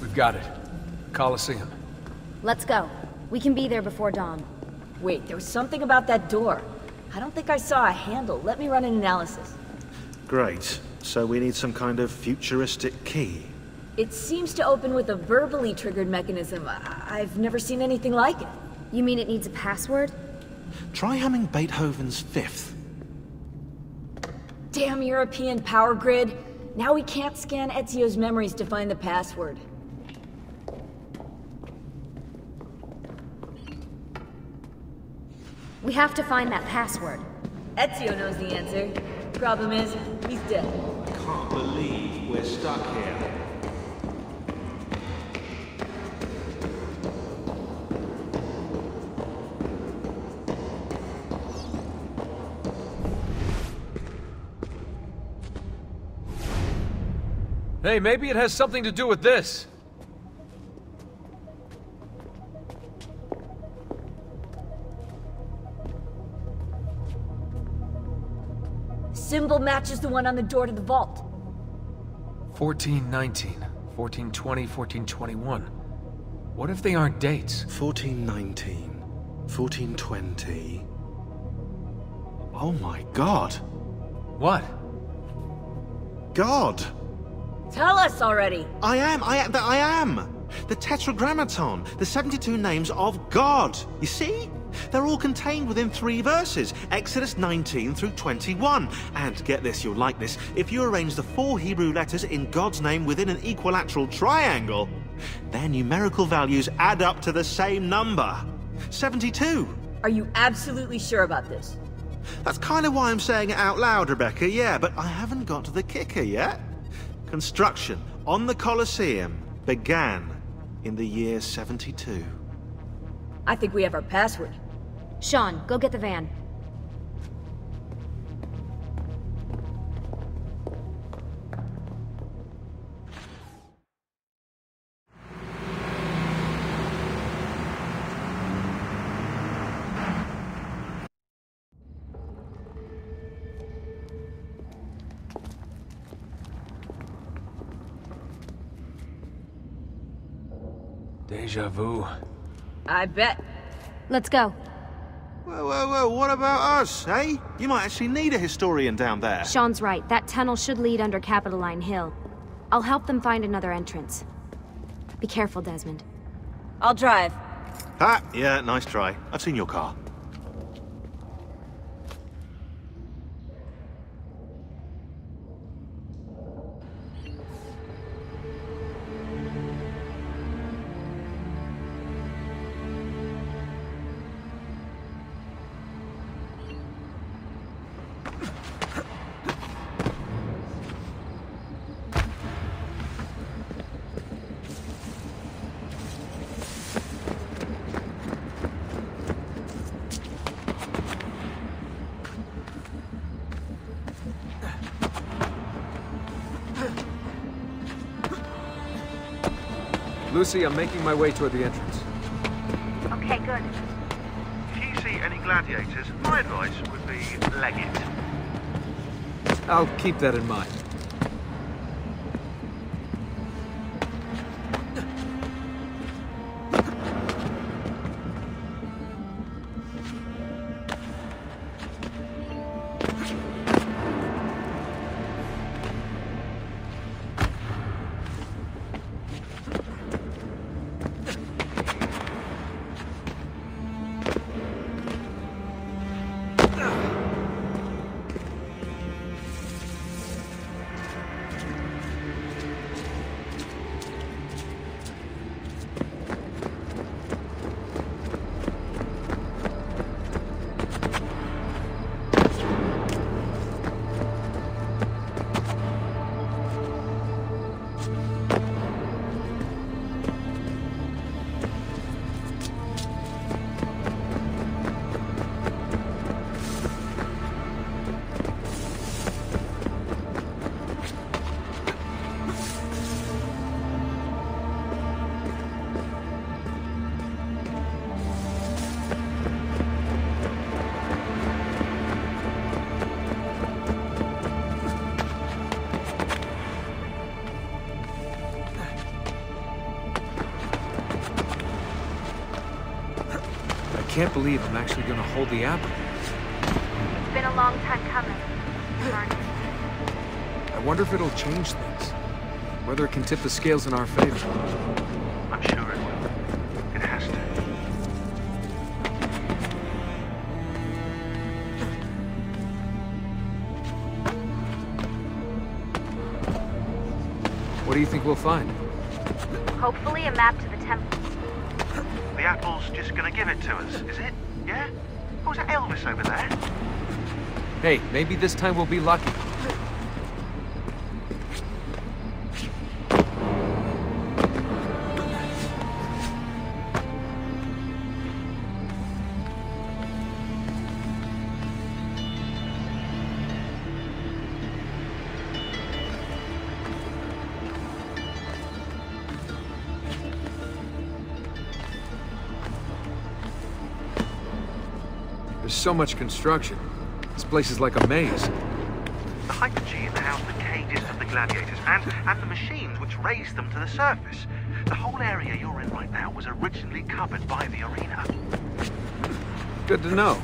We've got it. Coliseum. Let's go. We can be there before dawn. Wait, there was something about that door. I don't think I saw a handle. Let me run an analysis. Great. So we need some kind of futuristic key. It seems to open with a verbally triggered mechanism. I I've never seen anything like it. You mean it needs a password? Try humming Beethoven's Fifth. Damn European power grid. Now we can't scan Ezio's memories to find the password. We have to find that password. Ezio knows the answer. Problem is, he's dead. I can't believe we're stuck here. Hey, maybe it has something to do with this. Symbol matches the one on the door to the vault. 1419, 1420, 1421. What if they aren't dates? 1419, 1420. Oh my god. What? God! Tell us already! I am, I am, I am! The Tetragrammaton, the 72 names of God. You see? They're all contained within three verses, Exodus 19 through 21. And get this, you'll like this, if you arrange the four Hebrew letters in God's name within an equilateral triangle, their numerical values add up to the same number. 72. Are you absolutely sure about this? That's kind of why I'm saying it out loud, Rebecca, yeah, but I haven't got to the kicker yet. Construction on the Colosseum began in the year 72. I think we have our password. Shaun, go get the van. Deja vu. I bet. Let's go. Whoa, whoa, whoa, what about us, eh? You might actually need a historian down there. Shaun's right. That tunnel should lead under Capitoline Hill. I'll help them find another entrance. Be careful, Desmond. I'll drive. Ah, yeah, nice try. I've seen your car. Lucy, I'm making my way toward the entrance. Okay, good. If you see any gladiators, my advice would be leg it. I'll keep that in mind. Can't believe I'm actually gonna hold the apple. It's been a long time coming. I wonder if it'll change things. Whether it can tip the scales in our favor. I'm sure it will. It has to. What do you think we'll find? Hopefully a map to. The apple's just gonna give it to us, is it? Yeah? Is that Elvis over there? Hey, maybe this time we'll be lucky. So much construction. This place is like a maze. The Hypogeum housed the cages of the gladiators and, and the machines which raised them to the surface. The whole area you're in right now was originally covered by the arena. Good to know.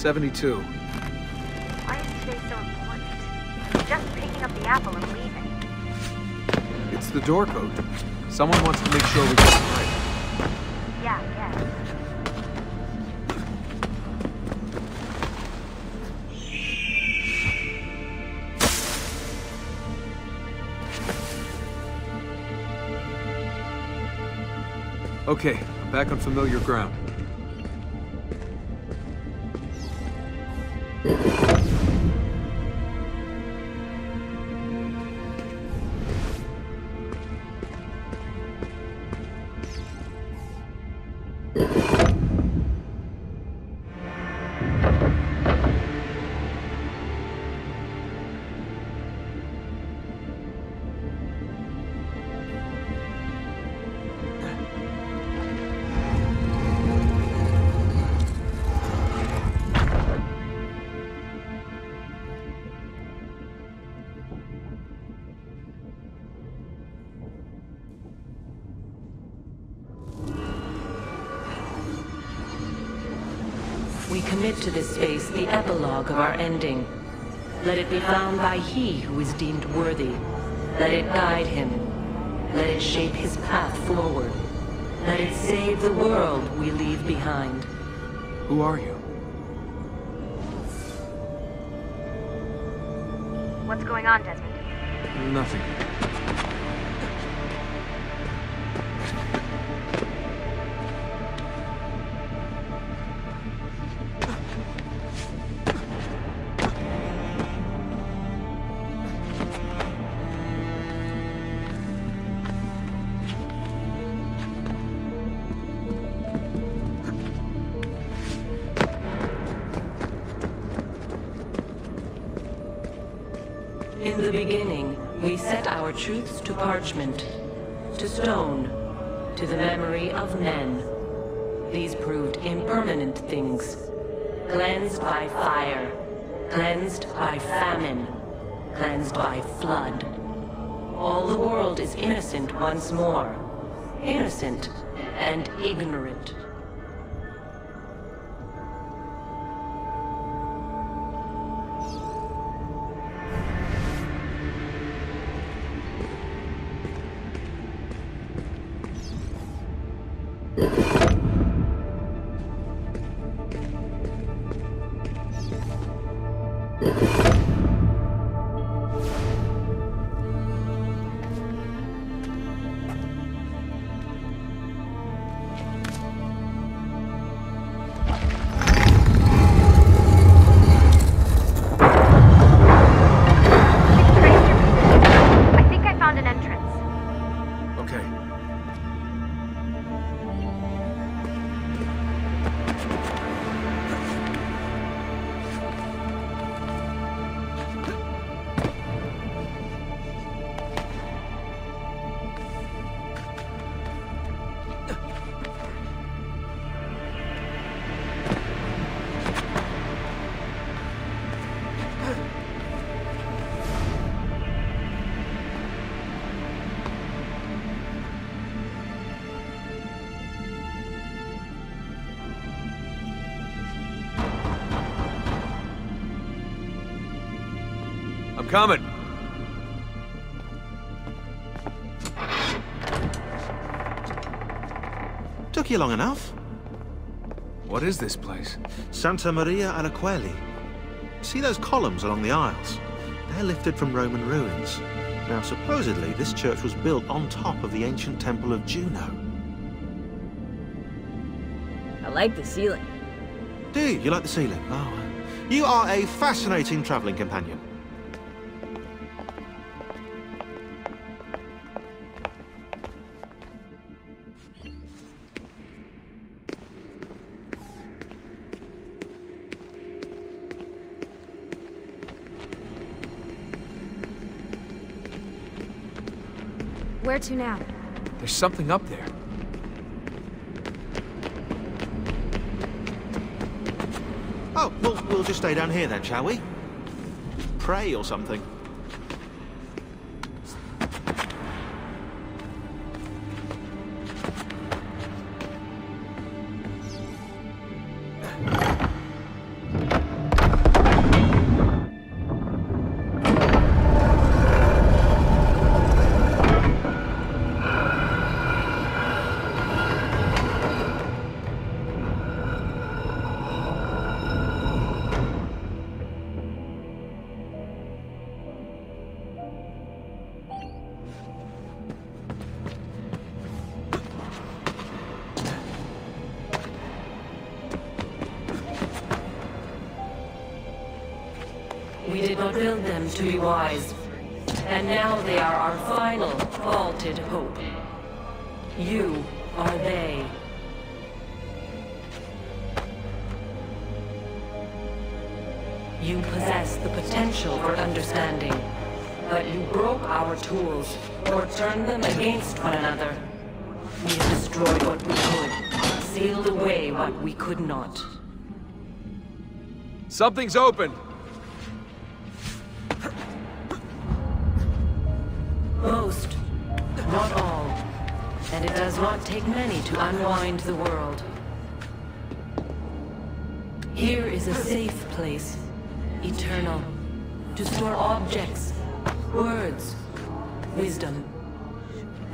72. Why is today so important? Just picking up the apple and leaving. It's the door code. Someone wants to make sure we get it right. Yeah, yeah. Okay, I'm back on familiar ground. Commit to this space the epilogue of our ending. Let it be found by he who is deemed worthy. Let it guide him. Let it shape his path forward. Let it save the world we leave behind. Who are you? What's going on, Desmond? Nothing. The beginning, we set our truths to parchment, to stone, to the memory of men. These proved impermanent things, cleansed by fire, cleansed by famine, cleansed by flood. All the world is innocent once more, innocent and ignorant. Coming. Took you long enough. What is this place? Santa Maria Aracoeli. See those columns along the aisles? They're lifted from Roman ruins. Now, supposedly, this church was built on top of the ancient temple of Juno. I like the ceiling. Do you? You like the ceiling? Oh, you are a fascinating travelling companion. Where to now? There's something up there. Oh, well, we'll just stay down here then, shall we? Pray or something. Them to be wise. And now they are our final, vaulted hope. You are they. You possess the potential for understanding, but you broke our tools, or turned them against one another. We destroyed what we could, sealed away what we could not. Something's open. Not all. And it does not take many to unwind the world. Here is a safe place, eternal, to store objects, words, wisdom,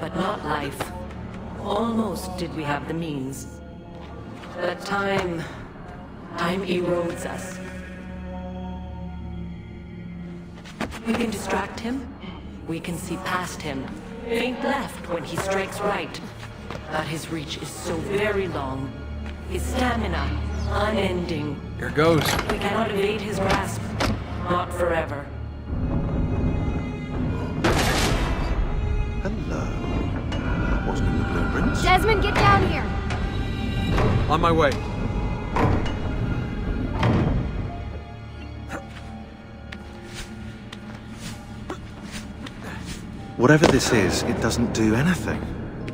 but not life. Almost did we have the means. But time... time erodes us. We can distract him, we can see past him. Faint left when he strikes right. But his reach is so very long. His stamina, unending. Here goes. We cannot evade his grasp. Not forever. Hello. That wasn't in the blueprints. Desmond, get down here! On my way. Whatever this is, it doesn't do anything.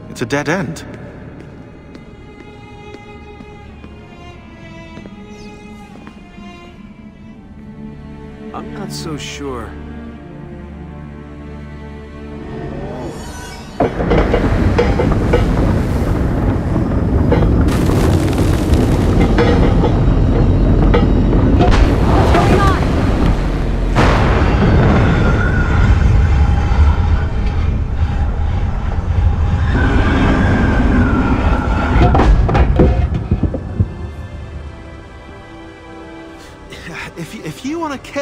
It's a dead end. I'm not so sure.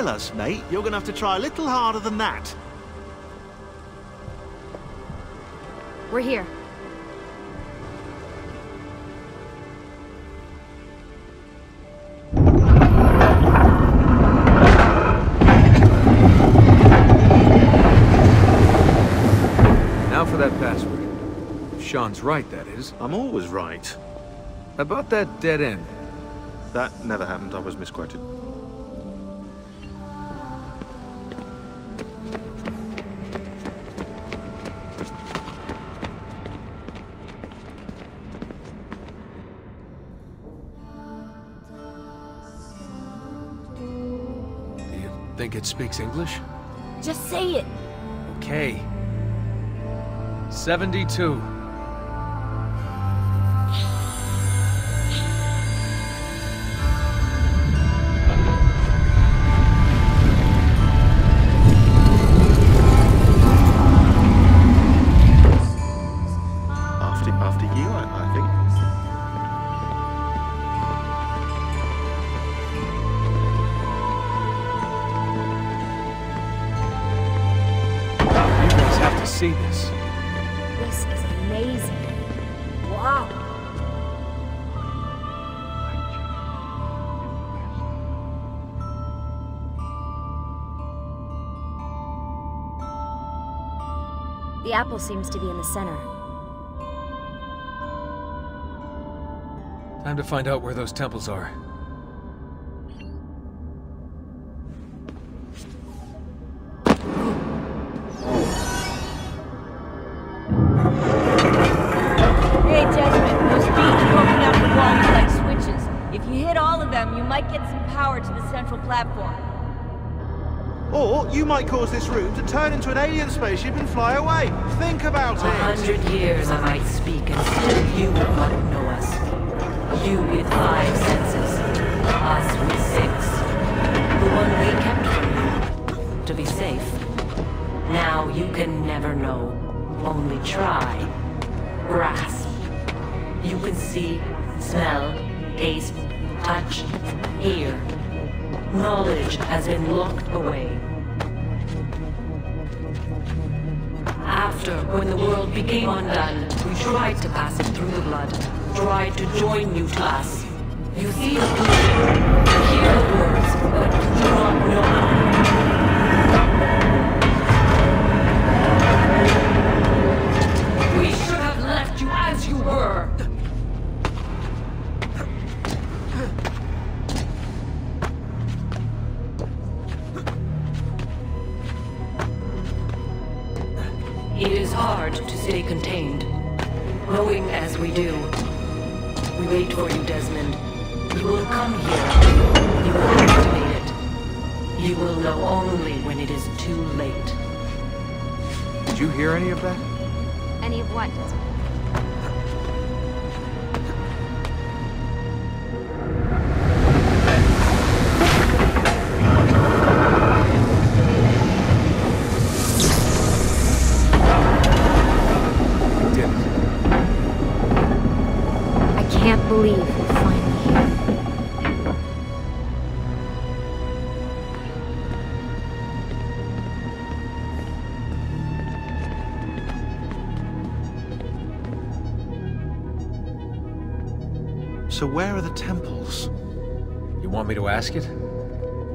Kill us, mate, you're going to have to try a little harder than that. We're here. Now for that password. Shaun's right, that is. I'm always right. About that dead end. That never happened. I was misquoted. It speaks English? Just say it. Okay. 72. See this. This is amazing. Wow. The apple seems to be in the center. Time to find out where those temples are. Or you might cause this room to turn into an alien spaceship and fly away. Think about A it. hundred years I might speak, and still you would not know us. You with five senses, us with six. The one we kept from you, to be safe. Now you can never know. Only try. Grasp. You can see, smell, taste, touch, hear. Knowledge has been locked away. After, when the world became undone, we tried to pass it through the blood, tried to join you to us. You see the vision, hear the words, but do not know. Can't believe we're finally here. So where are the temples? You want me to ask it?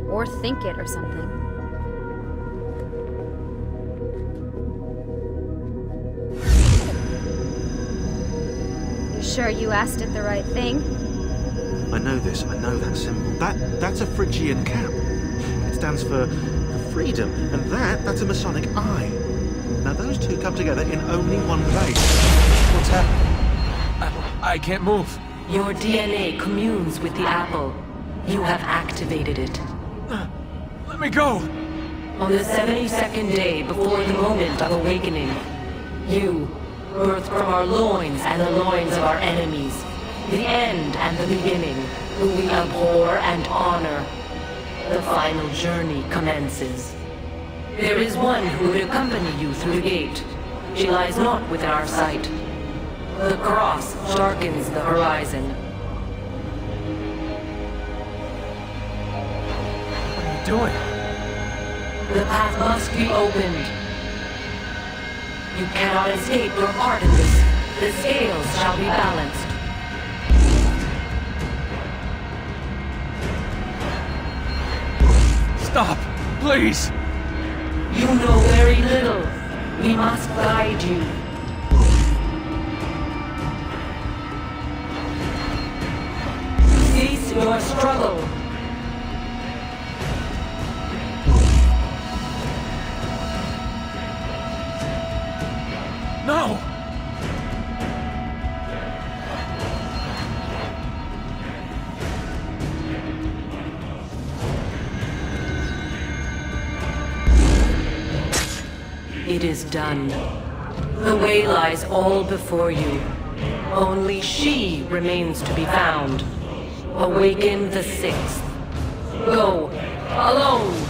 Or think it or something. Sure you asked it the right thing? I know this. I know that symbol. That that's a Phrygian cap. It stands for, for freedom, and that that's a Masonic eye. Now those two come together in only one place. What's happening? I, I can't move. Your DNA communes with the apple. You have activated it. Let me go! On the 72nd day before the moment of awakening, you, birthed from our loins and the loins of our enemies, the end and the beginning, who we abhor and honor, the final journey commences. There is one who would accompany you through the gate. She lies not within our sight. The cross darkens the horizon. What are you doing? The path must be opened. You cannot escape your part in this. The scales shall be balanced. Stop! Please! You know very little. We must guide you. Cease your struggle. No! It is done. The way lies all before you. Only she remains to be found. Awaken the sixth. Go, alone!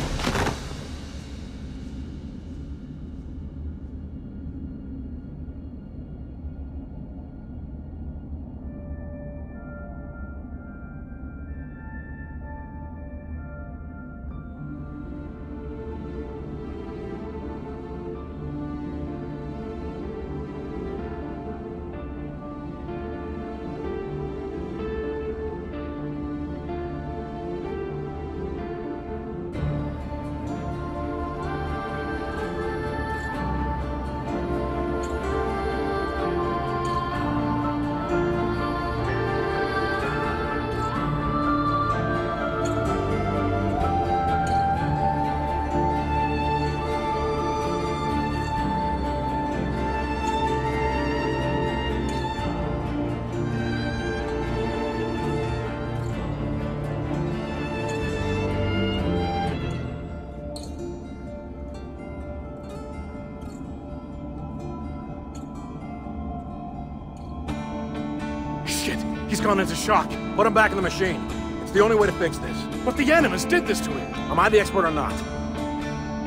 Gone into shock. Put him back in the machine. It's the only way to fix this. But the Animus did this to him. Am I the expert or not?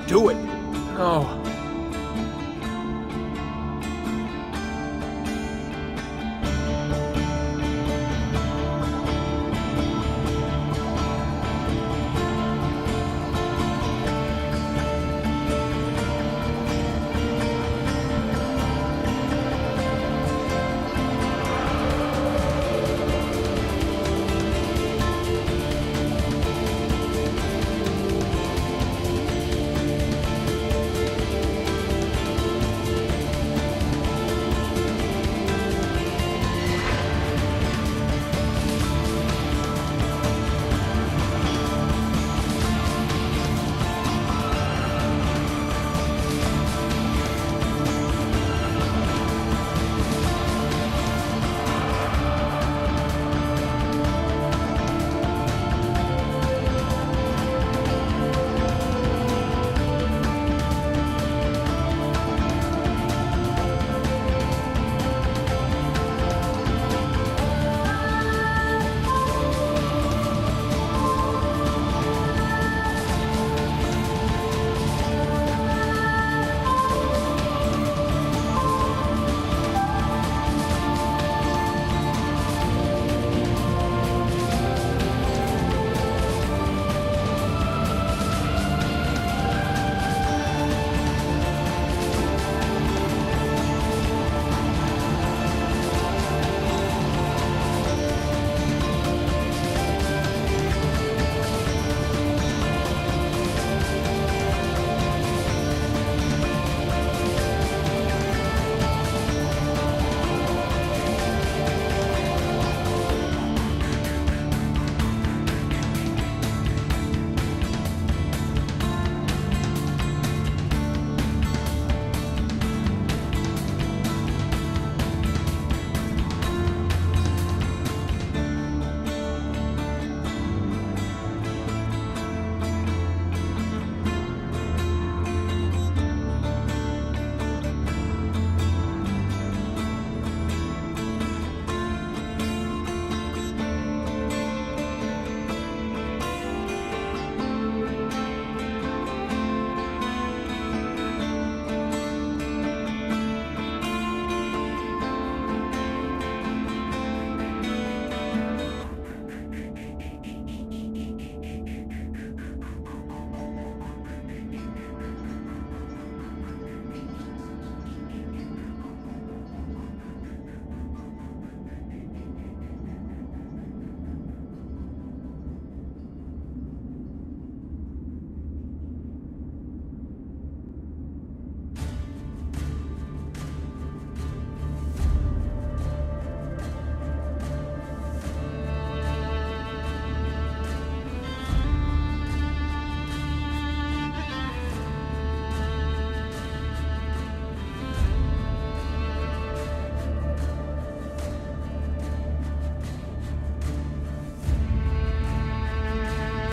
Do it. No.